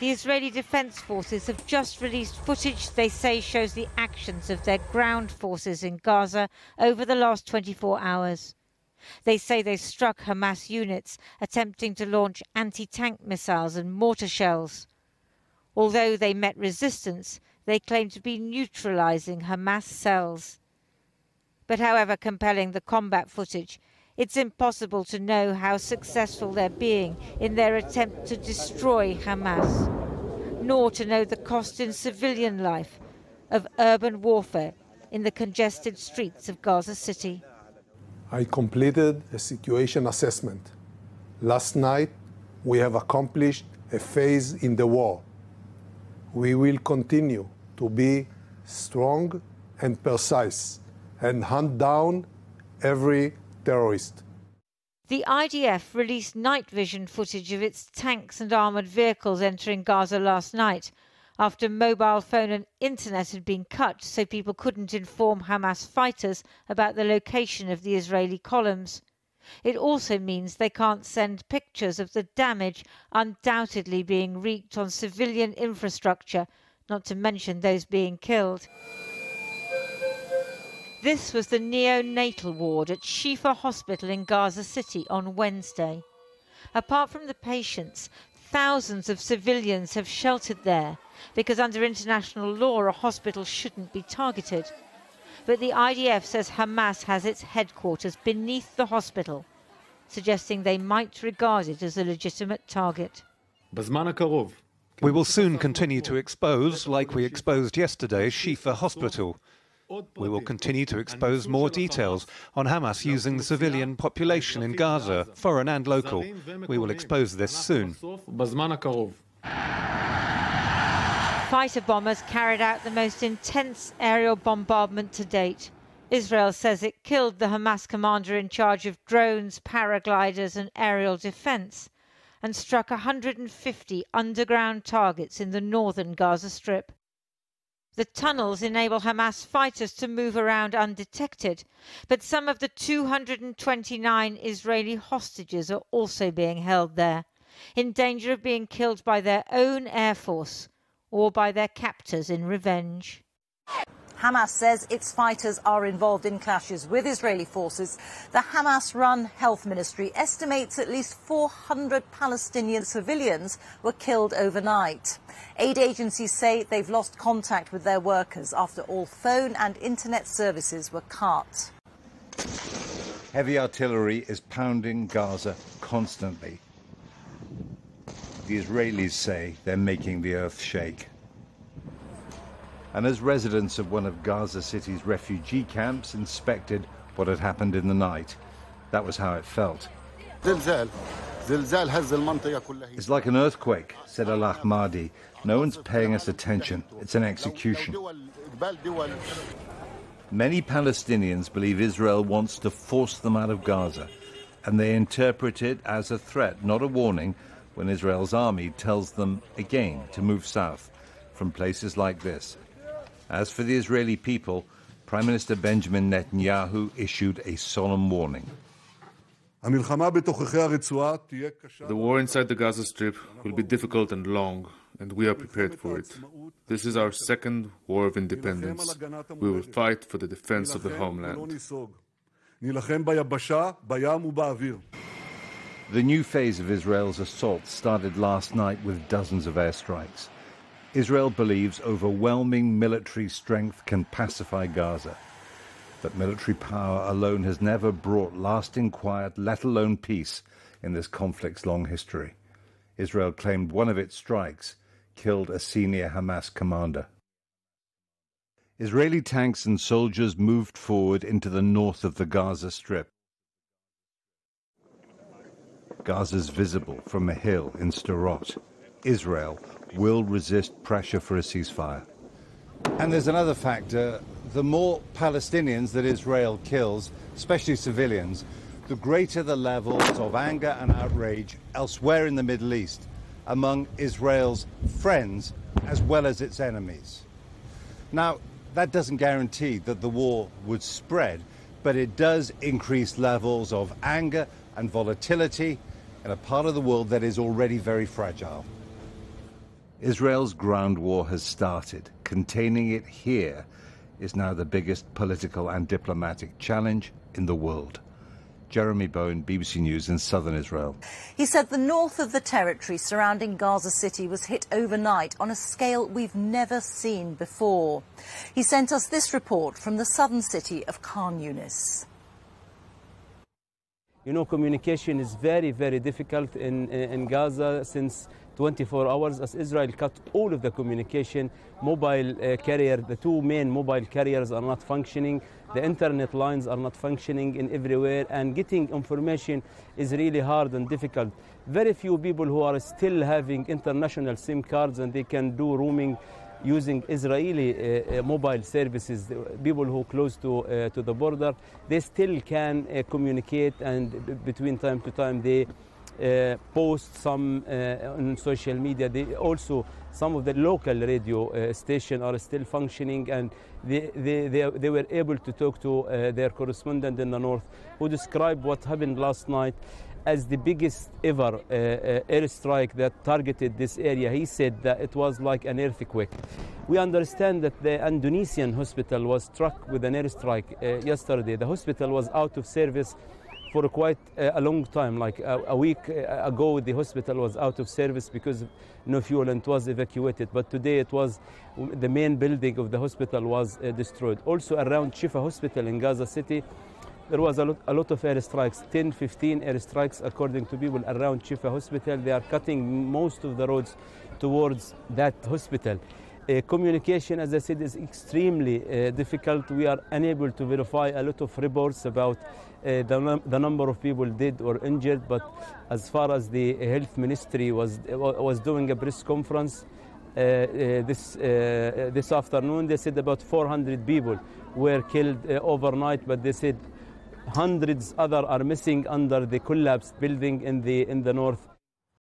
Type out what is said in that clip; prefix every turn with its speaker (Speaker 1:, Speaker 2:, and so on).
Speaker 1: The Israeli Defense Forces have just released footage they say shows the actions of their ground forces in Gaza over the last 24 hours. They say they struck Hamas units attempting to launch anti tank missiles and mortar shells. Although they met resistance, they claim to be neutralizing Hamas cells. But however compelling the combat footage, it's impossible to know how successful they're being in their attempt to destroy Hamas, nor to know the cost in civilian life of urban warfare in the congested streets of Gaza City.
Speaker 2: I completed a situation assessment. Last night, we have accomplished a phase in the war. We will continue to be strong and precise and hunt down every
Speaker 1: The IDF released night vision footage of its tanks and armoured vehicles entering Gaza last night after mobile phone and internet had been cut so people couldn't inform Hamas fighters about the location of the Israeli columns. It also means they can't send pictures of the damage undoubtedly being wreaked on civilian infrastructure, not to mention those being killed. This was the neonatal ward at Shifa Hospital in Gaza City on Wednesday. Apart from the patients, thousands of civilians have sheltered there because under international law a hospital shouldn't be targeted. But the IDF says Hamas has its headquarters beneath the hospital, suggesting they might regard it as a legitimate target.
Speaker 3: We will soon continue to expose, like we exposed yesterday, Shifa Hospital. We will continue to expose more details on Hamas using the civilian population in Gaza, foreign and local. We will expose this soon.
Speaker 1: Fighter bombers carried out the most intense aerial bombardment to date. Israel says it killed the Hamas commander in charge of drones, paragliders, and aerial defense and struck 150 underground targets in the northern Gaza Strip. The tunnels enable Hamas fighters to move around undetected, but some of the 229 Israeli hostages are also being held there, in danger of being killed by their own air force or by their captors in revenge.
Speaker 4: Hamas says its fighters are involved in clashes with Israeli forces. The Hamas run health ministry estimates at least 400 Palestinian civilians were killed overnight. Aid agencies say they've lost contact with their workers after all phone and internet services were cut.
Speaker 5: Heavy artillery is pounding Gaza constantly. The Israelis say they're making the earth shake. And as residents of one of Gaza City's refugee camps inspected what had happened in the night, that was how it felt. It's like an earthquake, said Al Ahmadi. No one's paying us attention. It's an execution. Many Palestinians believe Israel wants to force them out of Gaza, and they interpret it as a threat, not a warning, when Israel's army tells them again to move south from places like this. As for the Israeli people, Prime Minister Benjamin Netanyahu issued a solemn warning.
Speaker 6: The war inside the Gaza Strip will be difficult and long, and we are prepared for it. This is our second war of independence. We will fight for the defense of the homeland.
Speaker 5: The new phase of Israel's assault started last night with dozens of airstrikes. Israel believes overwhelming military strength can pacify Gaza. But military power alone has never brought lasting quiet, let alone peace, in this conflict's long history. Israel claimed one of its strikes killed a senior Hamas commander. Israeli tanks and soldiers moved forward into the north of the Gaza Strip. Gaza's visible from a hill in Sderot. Israel will resist pressure for a ceasefire. And there's another factor. The more Palestinians that Israel kills, especially civilians, the greater the levels of anger and outrage elsewhere in the Middle East among Israel's friends as well as its enemies. Now, that doesn't guarantee that the war would spread, but it does increase levels of anger and volatility in a part of the world that is already very fragile. Israel's ground war has started. Containing it here is now the biggest political and diplomatic challenge in the world. Jeremy Bowen, BBC News in southern Israel.
Speaker 4: He said the north of the territory surrounding Gaza City was hit overnight on a scale we've never seen before. He sent us this report from the southern city of Khan Yunis.
Speaker 7: You know, communication is very, very difficult in, in Gaza since 24 hours as Israel cut all of the communication. Mobile uh, carrier, the two main mobile carriers are not functioning. The internet lines are not functioning in everywhere and getting information is really hard and difficult. Very few people who are still having international SIM cards and they can do roaming using Israeli uh, uh, mobile services, people who close to uh, to the border, they still can uh, communicate and between time to time they uh, post some uh, on social media. They also some of the local radio uh, stations are still functioning, and they, they, they, they, were able to talk to uh, their correspondent in the north, who described what happened last night as the biggest ever uh, uh, airstrike that targeted this area. He said that it was like an earthquake. We understand that the Indonesian hospital was struck with an airstrike yesterday. The hospital was out of service for quite a long time. Like a, week ago, the hospital was out of service because no fuel and was evacuated. But today, it was the main building of the hospital was uh, destroyed. Also, around Shifa Hospital in Gaza City, there was a lot, a lot of airstrikes 10, 15 airstrikes, according to people around Shifa Hospital. They are cutting most of the roads towards that hospital. Uh, communication, as I said, is extremely uh, difficult. We are unable to verify a lot of reports about uh, the, num the, number of people dead or injured. But as far as the health ministry was was doing a press conference this this afternoon, they said about 400 people were killed overnight. But they said hundreds other are missing under the collapsed building in the in the north